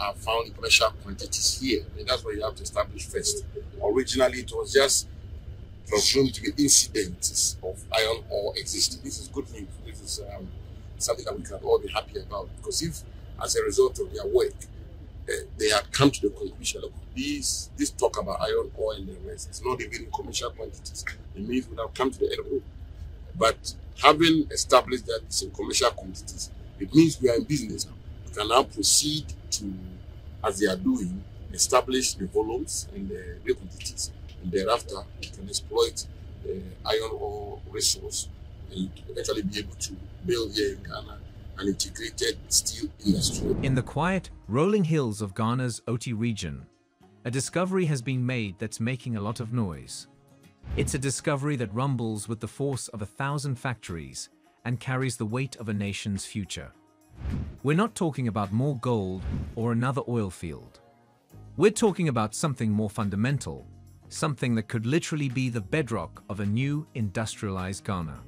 are found commercial quantities here. And that's what you have to establish first. Originally, it was just presumed to be incidents of iron ore existing. This is good news. This is um, something that we can all be happy about because if, as a result of their work, uh, they had come to the conclusion that this this talk about iron ore and the rest is not even in commercial quantities. It means we have come to the end of. But having established that it's in commercial quantities, it means we are in business now. Can now proceed to, as they are doing, establish the volumes and uh, the, the quantities. And thereafter, we can exploit the iron ore resource and eventually be able to build here in Ghana an integrated steel industry. In the quiet, rolling hills of Ghana's Oti region, a discovery has been made that's making a lot of noise. It's a discovery that rumbles with the force of a thousand factories and carries the weight of a nation's future. We're not talking about more gold or another oil field. We're talking about something more fundamental, something that could literally be the bedrock of a new industrialized Ghana.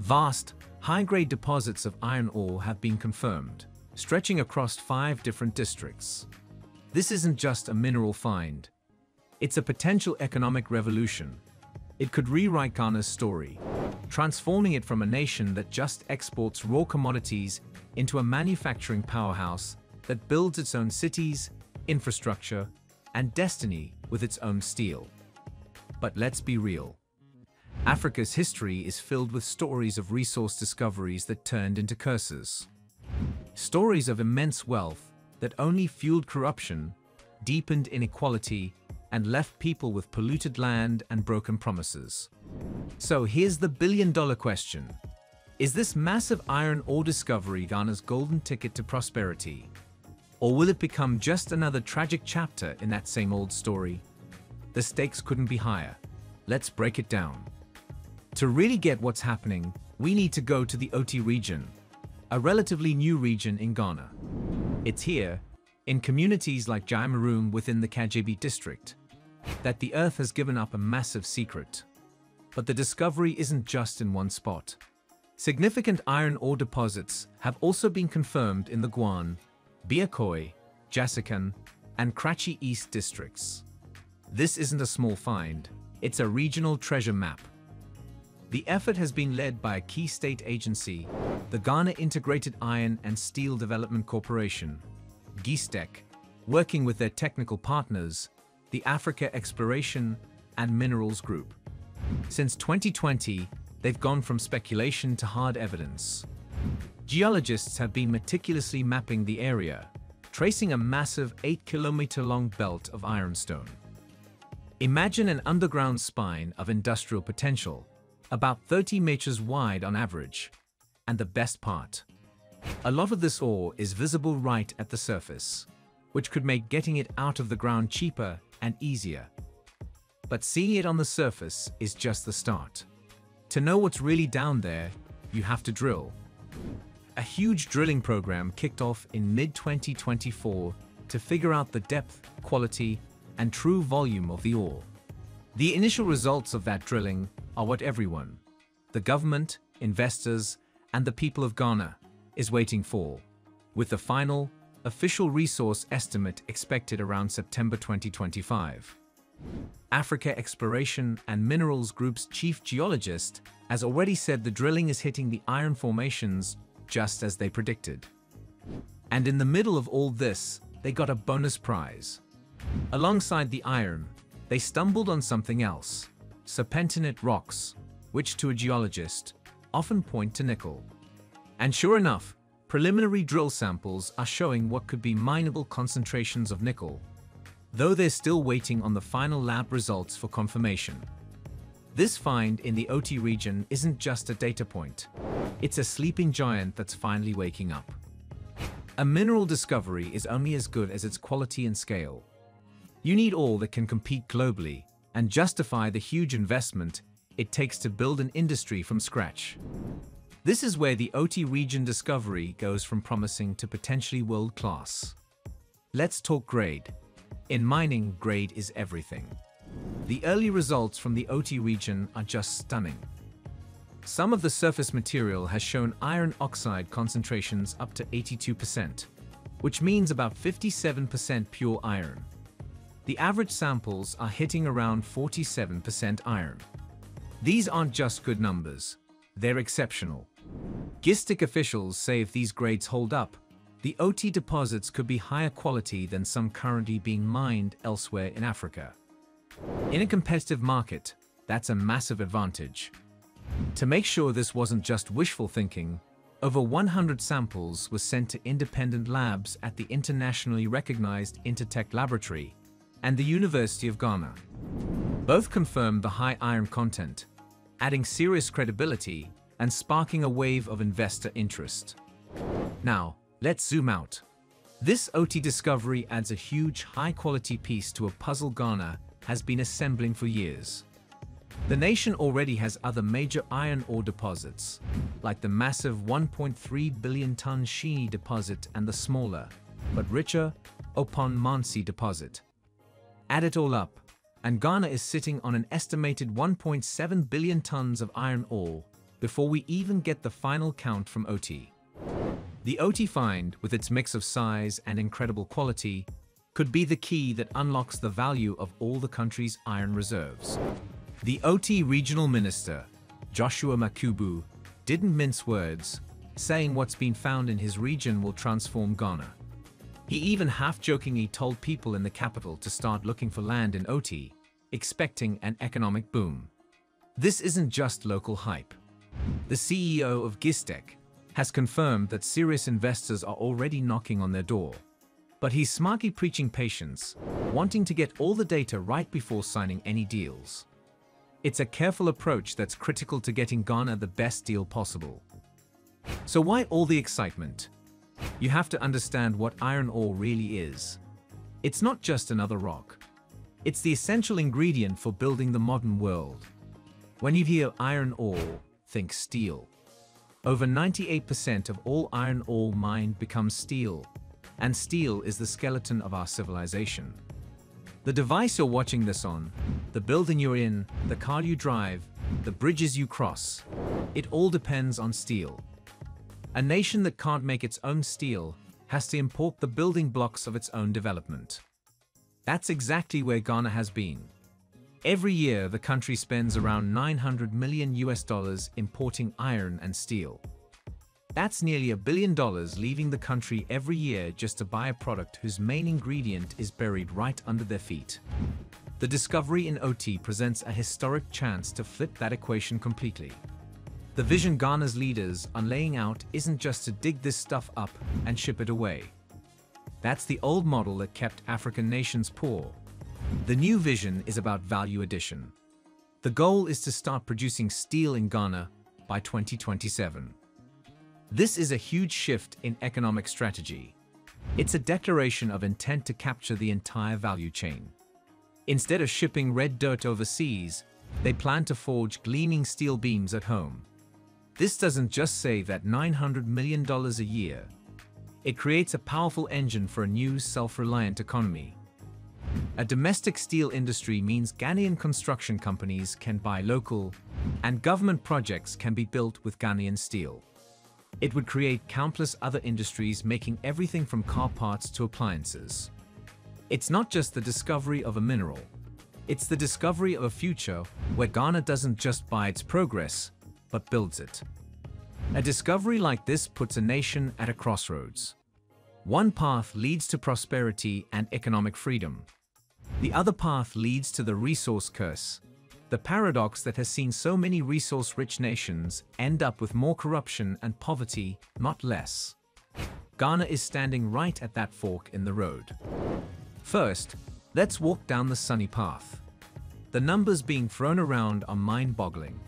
Vast, high-grade deposits of iron ore have been confirmed, stretching across five different districts. This isn't just a mineral find. It's a potential economic revolution. It could rewrite Ghana's story, transforming it from a nation that just exports raw commodities into a manufacturing powerhouse that builds its own cities, infrastructure, and destiny with its own steel. But let's be real. Africa's history is filled with stories of resource discoveries that turned into curses. Stories of immense wealth that only fueled corruption, deepened inequality, and left people with polluted land and broken promises. So here's the billion-dollar question. Is this massive iron ore discovery Ghana's golden ticket to prosperity? Or will it become just another tragic chapter in that same old story? The stakes couldn't be higher. Let's break it down. To really get what's happening, we need to go to the Oti region, a relatively new region in Ghana. It's here, in communities like Gyamurume within the Kadjebi district, that the Earth has given up a massive secret. But the discovery isn't just in one spot. Significant iron ore deposits have also been confirmed in the Guan, Biakoye, Jasikan, and Krachi East districts. This isn't a small find, it's a regional treasure map the effort has been led by a key state agency, the Ghana Integrated Iron and Steel Development Corporation, GISTEC, working with their technical partners, the Africa Exploration and Minerals Group. Since 2020, they've gone from speculation to hard evidence. Geologists have been meticulously mapping the area, tracing a massive 8-kilometer-long belt of ironstone. Imagine an underground spine of industrial potential, about 30 meters wide on average. And the best part, a lot of this ore is visible right at the surface, which could make getting it out of the ground cheaper and easier. But seeing it on the surface is just the start. To know what's really down there, you have to drill. A huge drilling program kicked off in mid-2024 to figure out the depth, quality, and true volume of the ore. The initial results of that drilling are what everyone, the government, investors, and the people of Ghana, is waiting for, with the final, official resource estimate expected around September 2025. Africa Exploration and Minerals Group's chief geologist has already said the drilling is hitting the iron formations just as they predicted. And in the middle of all this, they got a bonus prize. Alongside the iron, they stumbled on something else serpentinite rocks, which to a geologist often point to nickel. And sure enough, preliminary drill samples are showing what could be mineable concentrations of nickel, though they're still waiting on the final lab results for confirmation. This find in the Oti region isn't just a data point. It's a sleeping giant that's finally waking up. A mineral discovery is only as good as its quality and scale. You need all that can compete globally and justify the huge investment it takes to build an industry from scratch. This is where the Oti region discovery goes from promising to potentially world-class. Let's talk grade. In mining, grade is everything. The early results from the Oti region are just stunning. Some of the surface material has shown iron oxide concentrations up to 82%, which means about 57% pure iron. The average samples are hitting around 47% iron. These aren't just good numbers, they're exceptional. GISTEC officials say if these grades hold up, the Oti deposits could be higher quality than some currently being mined elsewhere in Africa. In a competitive market, that's a massive advantage. To make sure this wasn't just wishful thinking, over 100 samples were sent to independent labs at the internationally recognized Intertek Laboratory and the University of Ghana. Both confirmed the high iron content, adding serious credibility and sparking a wave of investor interest. Now, let's zoom out. This Oti discovery adds a huge high-quality piece to a puzzle Ghana has been assembling for years. The nation already has other major iron ore deposits, like the massive 1.3 billion ton Sheini deposit and the smaller, but richer, Oppon Manso deposit. Add it all up, and Ghana is sitting on an estimated 1.7 billion tons of iron ore before we even get the final count from Oti. The Oti find, with its mix of size and incredible quality, could be the key that unlocks the value of all the country's iron reserves. The Oti regional minister, Joshua Makubu, didn't mince words, saying what's been found in his region will transform Ghana. He even half-jokingly told people in the capital to start looking for land in Oti, expecting an economic boom. This isn't just local hype. The CEO of GISTEC has confirmed that serious investors are already knocking on their door. But he's smartly preaching patience, wanting to get all the data right before signing any deals. It's a careful approach that's critical to getting Ghana the best deal possible. So why all the excitement? You have to understand what iron ore really is. It's not just another rock. It's the essential ingredient for building the modern world. When you hear iron ore, think steel. Over 98% of all iron ore mined becomes steel, and steel is the skeleton of our civilization. The device you're watching this on, the building you're in, the car you drive, the bridges you cross, it all depends on steel. A nation that can't make its own steel has to import the building blocks of its own development. That's exactly where Ghana has been. Every year, the country spends around 900 million US dollars importing iron and steel. That's nearly a billion dollars leaving the country every year just to buy a product whose main ingredient is buried right under their feet. The discovery in Oti presents a historic chance to flip that equation completely. The vision Ghana's leaders are laying out isn't just to dig this stuff up and ship it away. That's the old model that kept African nations poor. The new vision is about value addition. The goal is to start producing steel in Ghana by 2027. This is a huge shift in economic strategy. It's a declaration of intent to capture the entire value chain. Instead of shipping red dirt overseas, they plan to forge gleaming steel beams at home. This doesn't just save that $900 million a year. It creates a powerful engine for a new self-reliant economy. A domestic steel industry means Ghanaian construction companies can buy local, and government projects can be built with Ghanaian steel. It would create countless other industries making everything from car parts to appliances. It's not just the discovery of a mineral. It's the discovery of a future where Ghana doesn't just buy its progress, but builds it. A discovery like this puts a nation at a crossroads. One path leads to prosperity and economic freedom. The other path leads to the resource curse, the paradox that has seen so many resource-rich nations end up with more corruption and poverty, not less. Ghana is standing right at that fork in the road. First, let's walk down the sunny path. The numbers being thrown around are mind-boggling.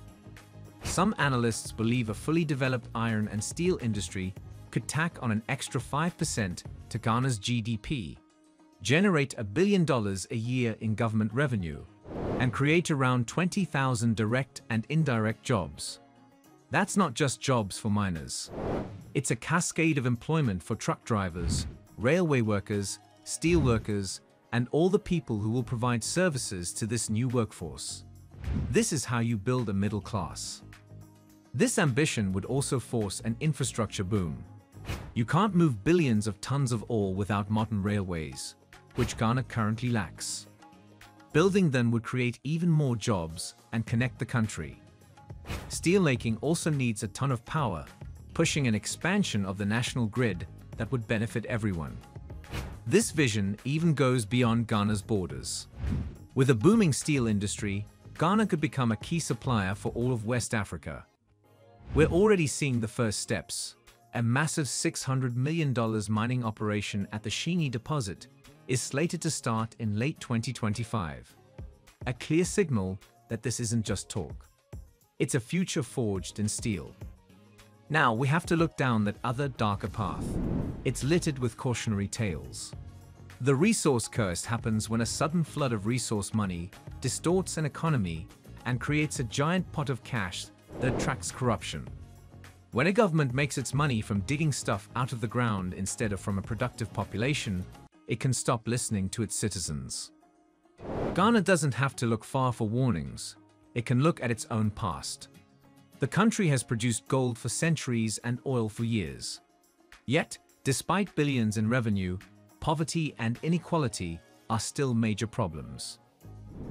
Some analysts believe a fully developed iron and steel industry could tack on an extra 5% to Ghana's GDP, generate a billion dollars a year in government revenue, and create around 20,000 direct and indirect jobs. That's not just jobs for miners. It's a cascade of employment for truck drivers, railway workers, steel workers, and all the people who will provide services to this new workforce. This is how you build a middle class. This ambition would also force an infrastructure boom. You can't move billions of tons of ore without modern railways, which Ghana currently lacks. Building them would create even more jobs and connect the country. Steel making also needs a ton of power, pushing an expansion of the national grid that would benefit everyone. This vision even goes beyond Ghana's borders. With a booming steel industry, Ghana could become a key supplier for all of West Africa. We're already seeing the first steps. A massive $600 million mining operation at the Sheini deposit is slated to start in late 2025. A clear signal that this isn't just talk. It's a future forged in steel. Now we have to look down that other darker path. It's littered with cautionary tales. The resource curse happens when a sudden flood of resource money distorts an economy and creates a giant pot of cash that attracts corruption. When a government makes its money from digging stuff out of the ground instead of from a productive population, it can stop listening to its citizens. Ghana doesn't have to look far for warnings. It can look at its own past. The country has produced gold for centuries and oil for years. Yet, despite billions in revenue, poverty and inequality are still major problems.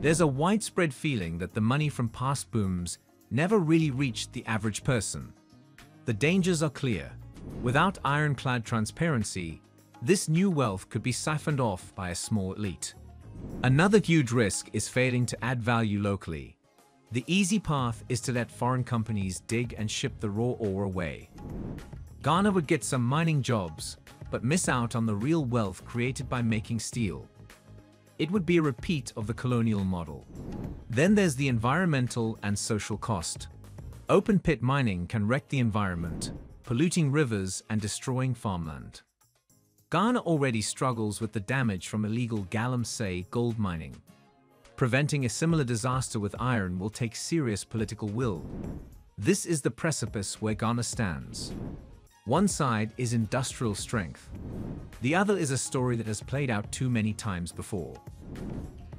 There's a widespread feeling that the money from past booms never really reached the average person. The dangers are clear. Without ironclad transparency, this new wealth could be siphoned off by a small elite. Another huge risk is failing to add value locally. The easy path is to let foreign companies dig and ship the raw ore away. Ghana would get some mining jobs, but miss out on the real wealth created by making steel. It would be a repeat of the colonial model. Then there's the environmental and social cost. Open pit mining can wreck the environment, polluting rivers and destroying farmland. Ghana already struggles with the damage from illegal galamsey gold mining. Preventing a similar disaster with iron will take serious political will. This is the precipice where Ghana stands. One side is industrial strength. The other is a story that has played out too many times before.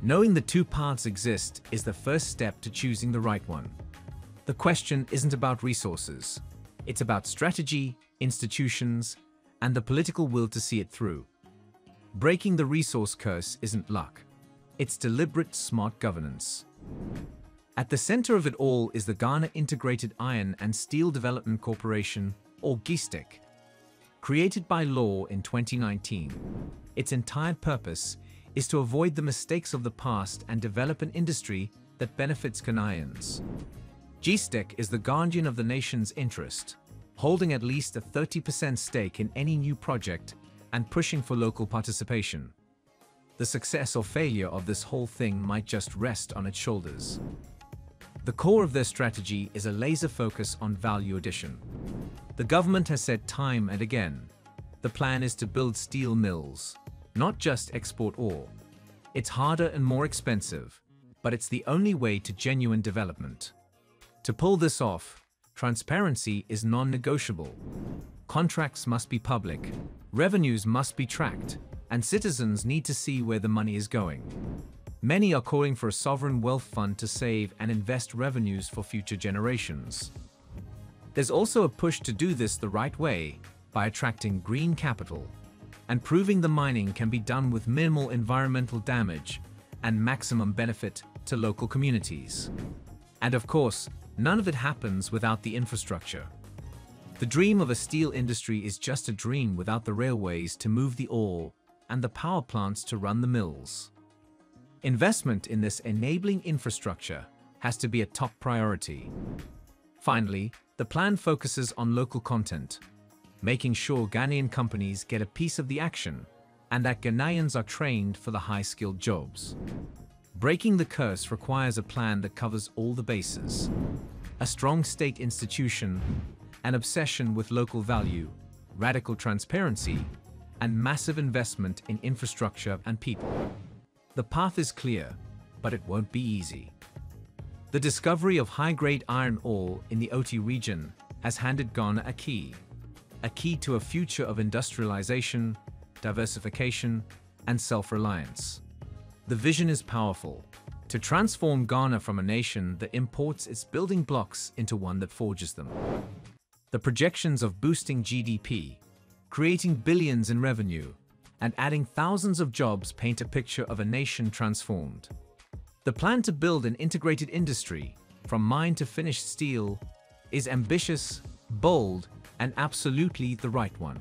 Knowing the two paths exist is the first step to choosing the right one. The question isn't about resources. It's about strategy, institutions, and the political will to see it through. Breaking the resource curse isn't luck. It's deliberate, smart governance. At the center of it all is the Ghana Integrated Iron and Steel Development Corporation, or GISTEC. Created by law in 2019, its entire purpose is to avoid the mistakes of the past and develop an industry that benefits Ghanaians. GISTEC is the guardian of the nation's interest, holding at least a 30% stake in any new project and pushing for local participation. The success or failure of this whole thing might just rest on its shoulders. The core of their strategy is a laser focus on value addition. The government has said time and again, the plan is to build steel mills, not just export ore. It's harder and more expensive, but it's the only way to genuine development. To pull this off, transparency is non-negotiable. Contracts must be public, revenues must be tracked, and citizens need to see where the money is going. Many are calling for a sovereign wealth fund to save and invest revenues for future generations. There's also a push to do this the right way by attracting green capital and proving the mining can be done with minimal environmental damage and maximum benefit to local communities. And of course, none of it happens without the infrastructure. The dream of a steel industry is just a dream without the railways to move the ore and the power plants to run the mills. Investment in this enabling infrastructure has to be a top priority. Finally, the plan focuses on local content, making sure Ghanaian companies get a piece of the action and that Ghanaians are trained for the high-skilled jobs. Breaking the curse requires a plan that covers all the bases. A strong state institution, an obsession with local value, radical transparency, and massive investment in infrastructure and people. The path is clear, but it won't be easy. The discovery of high-grade iron ore in the Oti region has handed Ghana a key, a key to a future of industrialization, diversification, and self-reliance. The vision is powerful, to transform Ghana from a nation that imports its building blocks into one that forges them. The projections of boosting GDP, creating billions in revenue, and adding thousands of jobs paint a picture of a nation transformed. The plan to build an integrated industry, from mine to finished steel, is ambitious, bold, and absolutely the right one.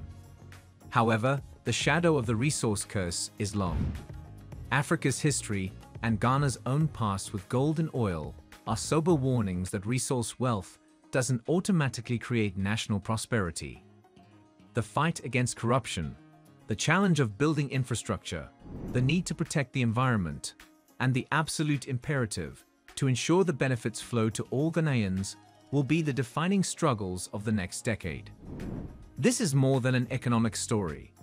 However, the shadow of the resource curse is long. Africa's history and Ghana's own past with gold and oil are sober warnings that resource wealth doesn't automatically create national prosperity. The fight against corruption, the challenge of building infrastructure, the need to protect the environment, and the absolute imperative to ensure the benefits flow to all Ghanaians will be the defining struggles of the next decade. This is more than an economic story.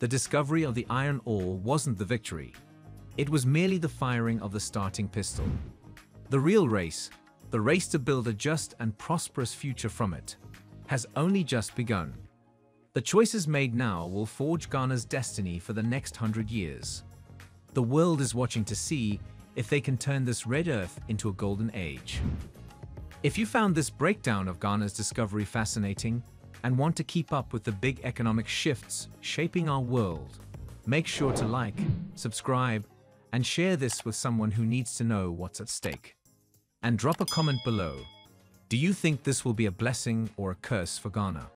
The discovery of the iron ore wasn't the victory. It was merely the firing of the starting pistol. The real race, the race to build a just and prosperous future from it, has only just begun. The choices made now will forge Ghana's destiny for the next hundred years. The world is watching to see if they can turn this red earth into a golden age. If you found this breakdown of Ghana's discovery fascinating and want to keep up with the big economic shifts shaping our world, make sure to like, subscribe, and share this with someone who needs to know what's at stake. And drop a comment below. Do you think this will be a blessing or a curse for Ghana?